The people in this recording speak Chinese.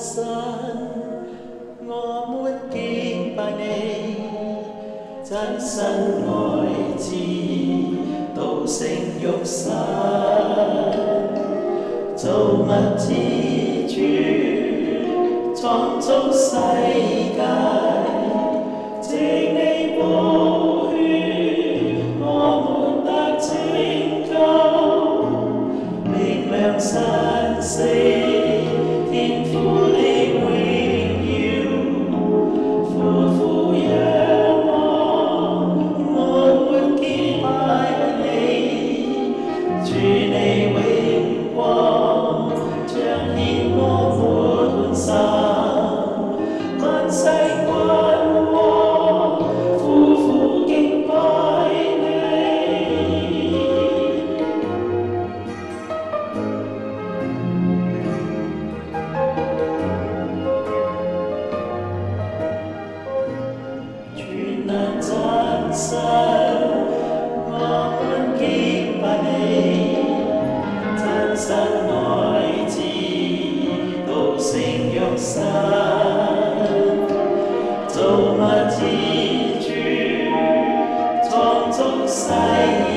身，我们敬拜你，真身爱至，道成肉身，造物之主，创造世界，借你宝血，我们得拯救，明亮神圣。生若不结伴，义人生若只到成山，造物之主，创造世。